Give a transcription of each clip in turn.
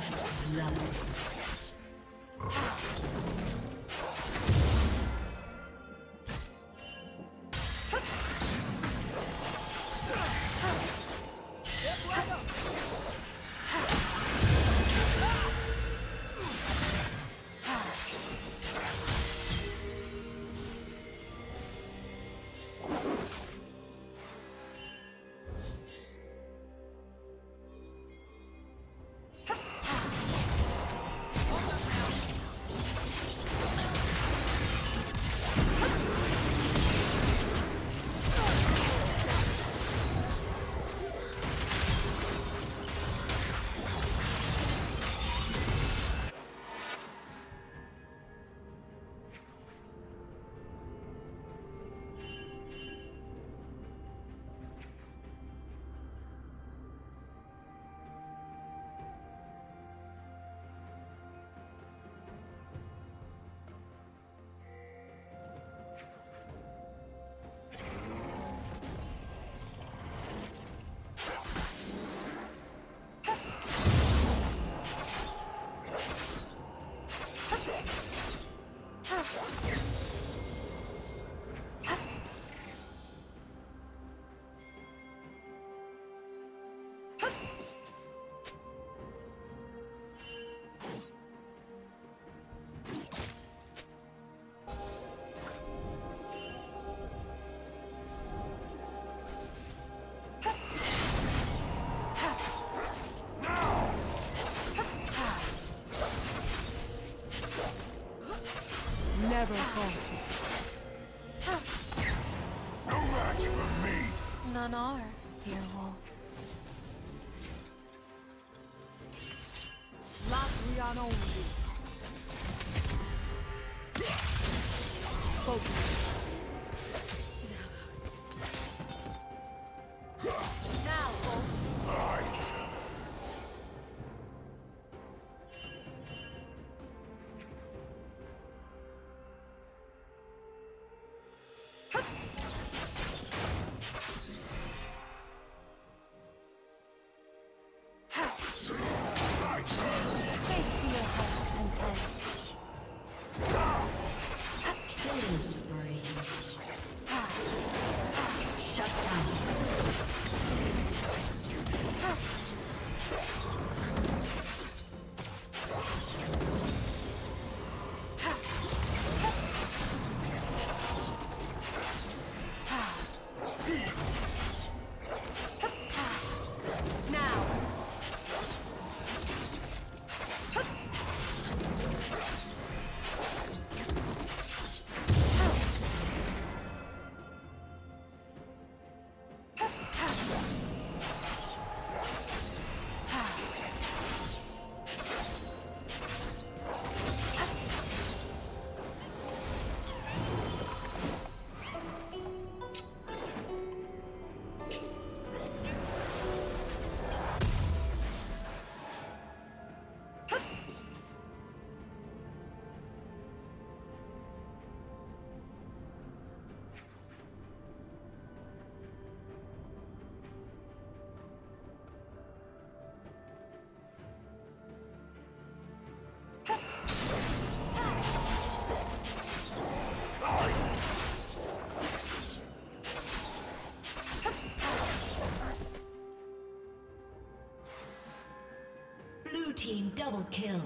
First blood. Dear wolf. Only. Focus. Double kill.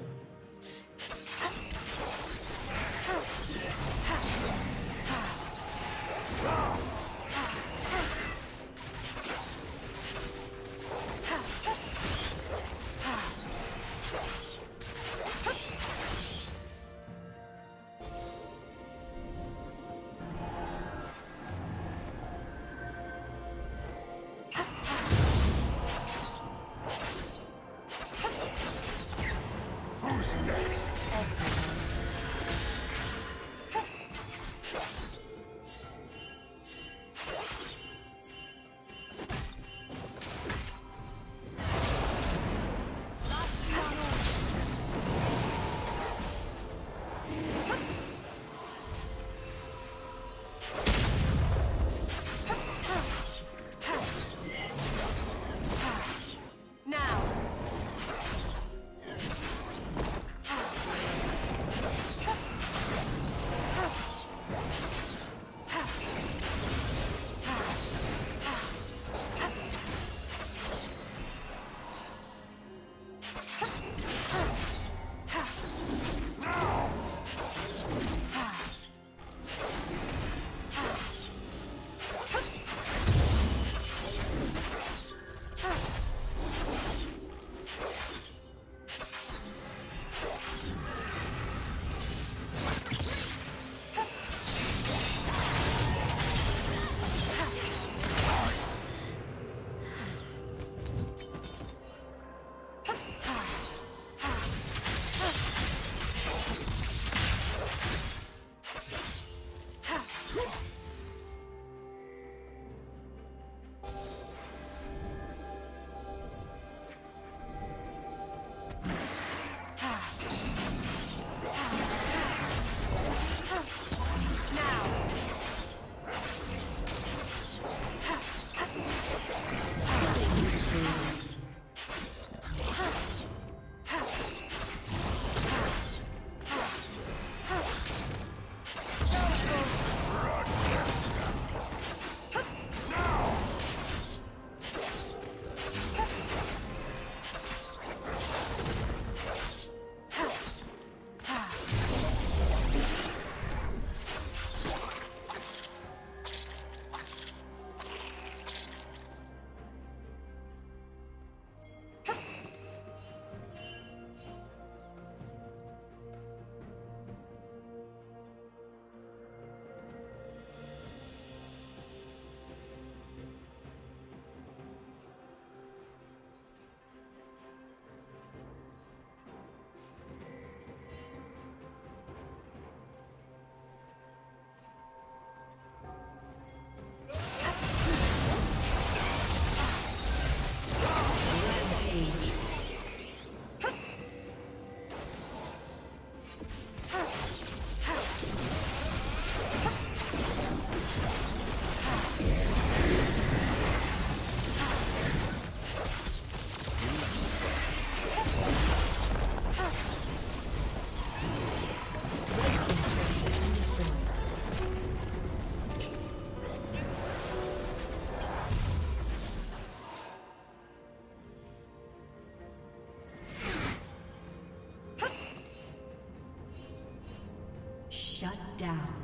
down.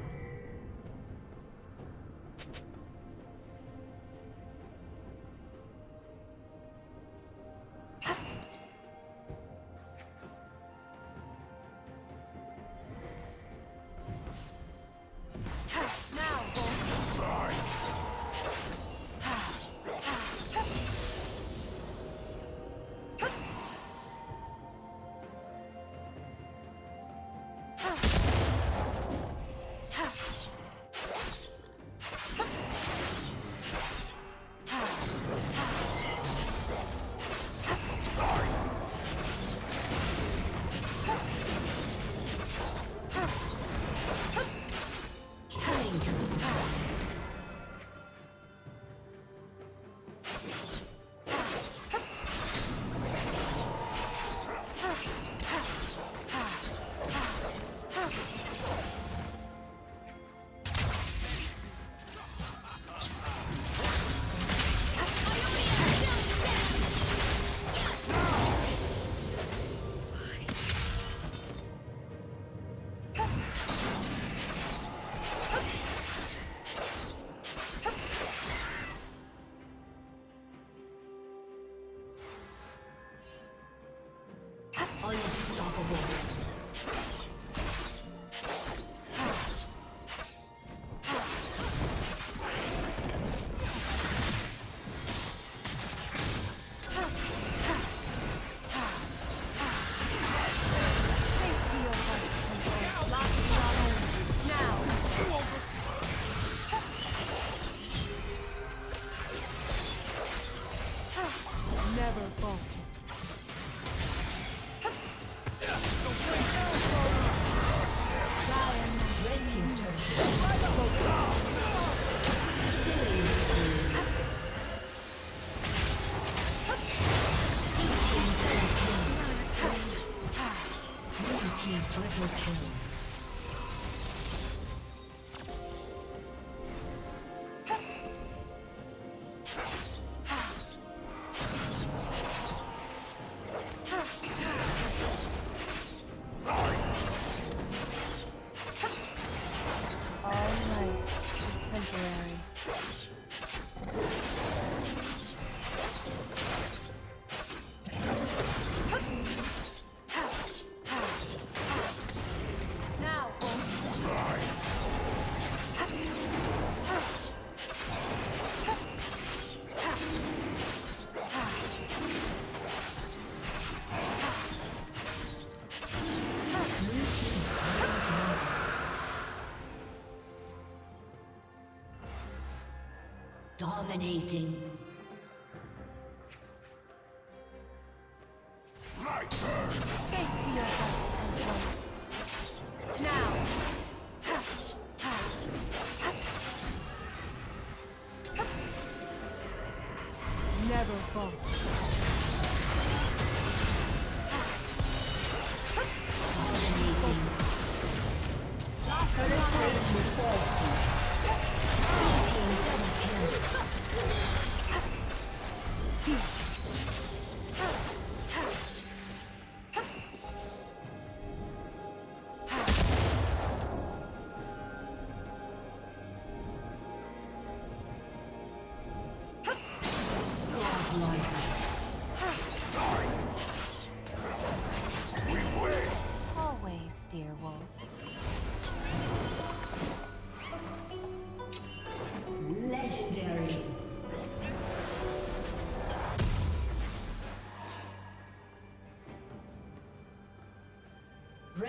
Dominating. My turn. Chase to your house and trust. Now. Never fall.